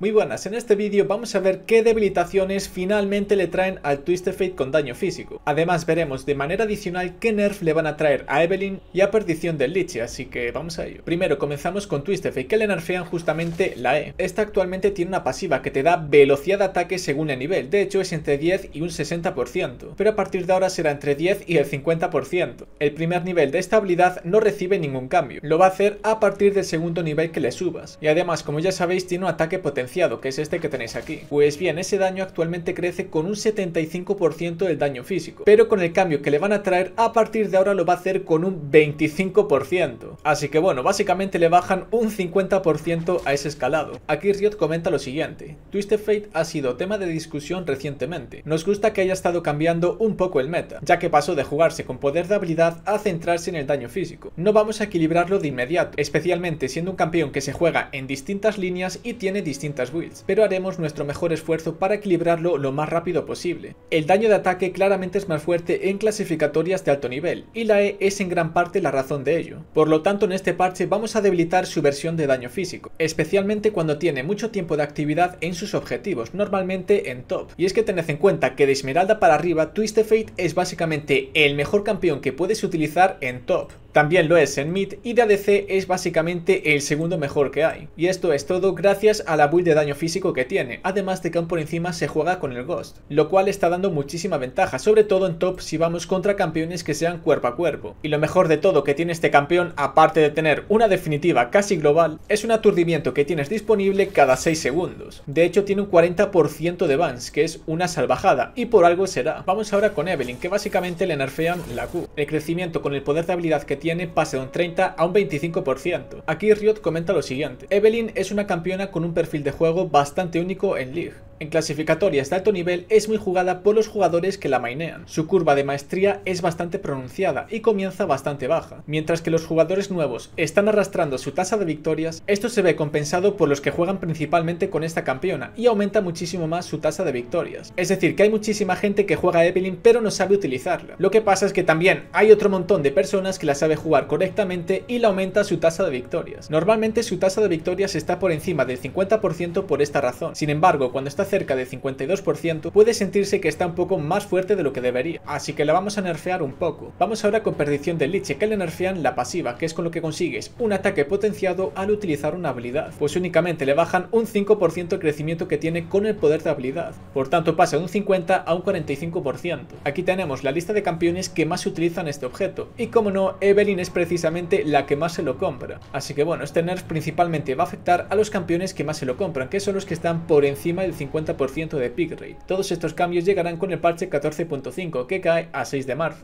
Muy buenas, en este vídeo vamos a ver qué debilitaciones finalmente le traen al Twisted Fate con daño físico. Además veremos de manera adicional qué nerf le van a traer a Evelyn y a Perdición del Liche, así que vamos a ello. Primero comenzamos con Twisted Fate, que le nerfean justamente la E. Esta actualmente tiene una pasiva que te da velocidad de ataque según el nivel, de hecho es entre 10 y un 60%, pero a partir de ahora será entre 10 y el 50%. El primer nivel de esta habilidad no recibe ningún cambio, lo va a hacer a partir del segundo nivel que le subas, y además como ya sabéis tiene un ataque potencial que es este que tenéis aquí. Pues bien, ese daño actualmente crece con un 75% del daño físico, pero con el cambio que le van a traer, a partir de ahora lo va a hacer con un 25%. Así que bueno, básicamente le bajan un 50% a ese escalado. Aquí Riot comenta lo siguiente, Twisted Fate ha sido tema de discusión recientemente. Nos gusta que haya estado cambiando un poco el meta, ya que pasó de jugarse con poder de habilidad a centrarse en el daño físico. No vamos a equilibrarlo de inmediato, especialmente siendo un campeón que se juega en distintas líneas y tiene distintas pero haremos nuestro mejor esfuerzo para equilibrarlo lo más rápido posible. El daño de ataque claramente es más fuerte en clasificatorias de alto nivel, y la E es en gran parte la razón de ello. Por lo tanto en este parche vamos a debilitar su versión de daño físico, especialmente cuando tiene mucho tiempo de actividad en sus objetivos, normalmente en top. Y es que tened en cuenta que de Esmeralda para arriba Twisted Fate es básicamente el mejor campeón que puedes utilizar en top. También lo es en mid y de ADC es básicamente el segundo mejor que hay. Y esto es todo gracias a la build de daño físico que tiene, además de que aún por encima se juega con el Ghost, lo cual está dando muchísima ventaja, sobre todo en top si vamos contra campeones que sean cuerpo a cuerpo. Y lo mejor de todo que tiene este campeón, aparte de tener una definitiva casi global, es un aturdimiento que tienes disponible cada 6 segundos. De hecho tiene un 40% de bans, que es una salvajada, y por algo será. Vamos ahora con Evelyn, que básicamente le nerfean la Q. El crecimiento con el poder de habilidad que tiene pasa de un 30 a un 25%. Aquí Riot comenta lo siguiente. Evelyn es una campeona con un perfil de juego bastante único en League. En clasificatorias de alto nivel es muy jugada por los jugadores que la mainean. Su curva de maestría es bastante pronunciada y comienza bastante baja. Mientras que los jugadores nuevos están arrastrando su tasa de victorias, esto se ve compensado por los que juegan principalmente con esta campeona y aumenta muchísimo más su tasa de victorias. Es decir, que hay muchísima gente que juega Evelyn pero no sabe utilizarla. Lo que pasa es que también hay otro montón de personas que la sabe jugar correctamente y la aumenta su tasa de victorias. Normalmente su tasa de victorias está por encima del 50% por esta razón. Sin embargo, cuando está cerca del 52%, puede sentirse que está un poco más fuerte de lo que debería, así que la vamos a nerfear un poco. Vamos ahora con perdición de liche, que le nerfean la pasiva, que es con lo que consigues un ataque potenciado al utilizar una habilidad, pues únicamente le bajan un 5% el crecimiento que tiene con el poder de habilidad, por tanto pasa de un 50 a un 45%. Aquí tenemos la lista de campeones que más utilizan este objeto, y como no, Evelyn es precisamente la que más se lo compra, así que bueno, este nerf principalmente va a afectar a los campeones que más se lo compran, que son los que están por encima del 50% de pick rate. Todos estos cambios llegarán con el parche 14.5 que cae a 6 de marzo.